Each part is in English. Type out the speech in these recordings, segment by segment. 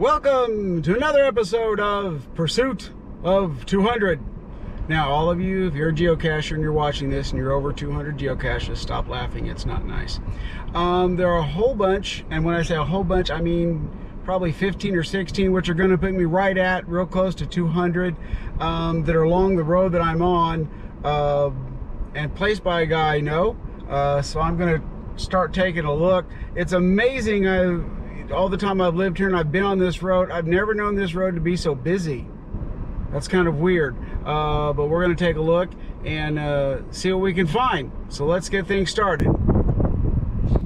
Welcome to another episode of Pursuit of 200. Now, all of you, if you're a geocacher and you're watching this and you're over 200 geocaches, stop laughing. It's not nice. Um, there are a whole bunch, and when I say a whole bunch, I mean probably 15 or 16, which are going to put me right at real close to 200 um, that are along the road that I'm on uh, and placed by a guy I know. Uh, so I'm going to start taking a look. It's amazing. I all the time I've lived here and I've been on this road, I've never known this road to be so busy. That's kind of weird. Uh, but we're going to take a look and uh, see what we can find. So let's get things started.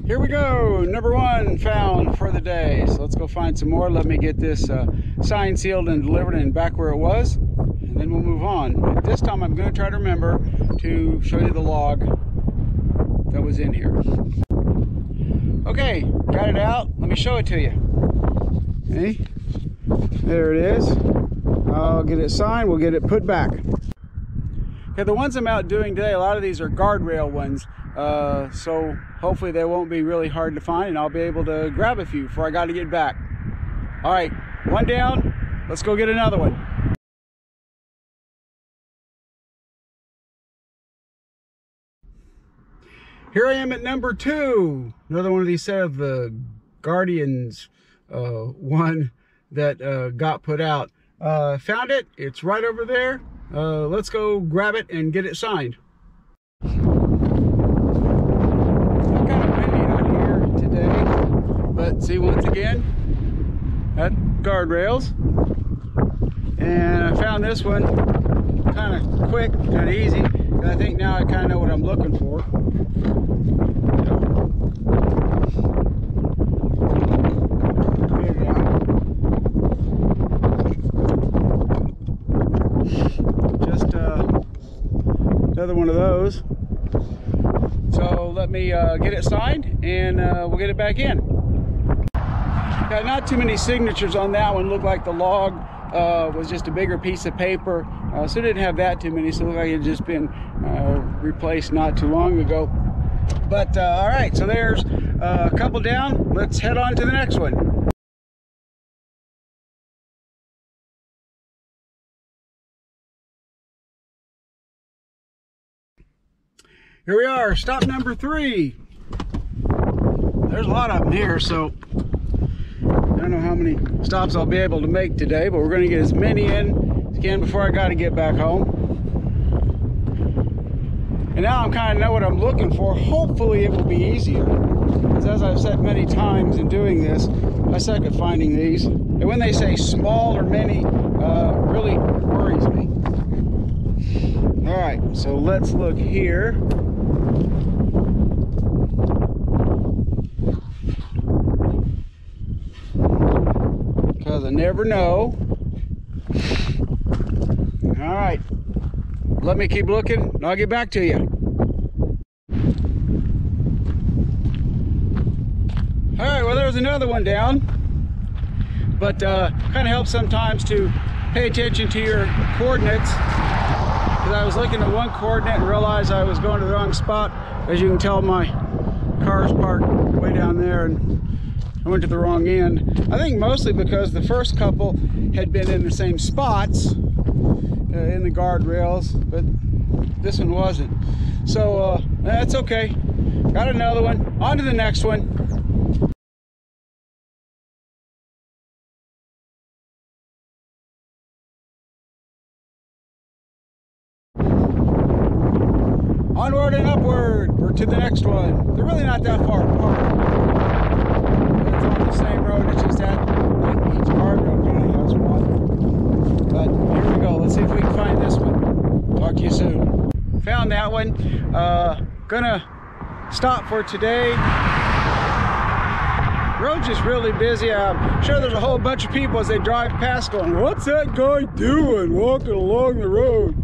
Here we go. Number one found for the day. So let's go find some more. Let me get this uh, sealed, and delivered and back where it was. And then we'll move on. But this time I'm going to try to remember to show you the log that was in here. Okay, got it out. Let me show it to you. Okay, there it is. I'll get it signed. We'll get it put back. Okay, the ones I'm out doing today, a lot of these are guardrail ones. Uh, so hopefully they won't be really hard to find and I'll be able to grab a few before I got to get back. All right, one down. Let's go get another one. Here I am at number two. Another one of these set of the Guardians uh, one that uh, got put out. Uh, found it. It's right over there. Uh, let's go grab it and get it signed. It's kind of windy out here today. But see, once again, at guardrails. And I found this one kind of quick and easy. And I think now I kind of know what I'm looking for. Just uh, another one of those. So let me uh, get it signed and uh, we'll get it back in. Got not too many signatures on that one. Looked like the log uh, was just a bigger piece of paper. Uh, so it didn't have that too many. So it looked like it had just been uh, replaced not too long ago. But uh, all right, so there's uh, a couple down. Let's head on to the next one. Here we are, stop number three. There's a lot of them here, so I don't know how many stops I'll be able to make today, but we're going to get as many in as can before I got to get back home. And now I'm kind of know what I'm looking for. Hopefully it will be easier. Because as I've said many times in doing this, I suck at finding these. And when they say small or many, uh, really worries me. All right, so let's look here. Because I never know. All right, let me keep looking and I'll get back to you. All right, well, there's another one down. But uh, kind of helps sometimes to pay attention to your coordinates. Because I was looking at one coordinate and realized I was going to the wrong spot. As you can tell, my car's parked way down there and I went to the wrong end. I think mostly because the first couple had been in the same spots the guardrails, but this one wasn't. So uh, that's okay. Got another one. On to the next one. Onward and upward. We're to the next one. They're really not that far apart. It's on the same road. It's just that each guardrail only has one. But here we go. Let's see if we can find this one. Talk to you soon. Found that one. Uh, gonna stop for today. Road's just really busy. I'm sure there's a whole bunch of people as they drive past going, what's that guy doing walking along the road?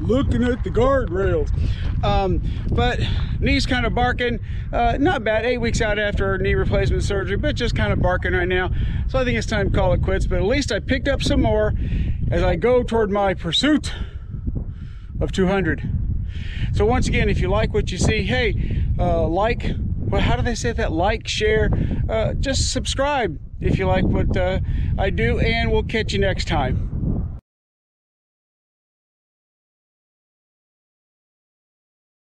Looking at the guardrails. Um, but knee's kind of barking. Uh, not bad, eight weeks out after knee replacement surgery, but just kind of barking right now. So I think it's time to call it quits, but at least I picked up some more as I go toward my pursuit of 200. So once again, if you like what you see, hey, uh, like, well, how do they say that? Like, share, uh, just subscribe if you like what uh, I do, and we'll catch you next time.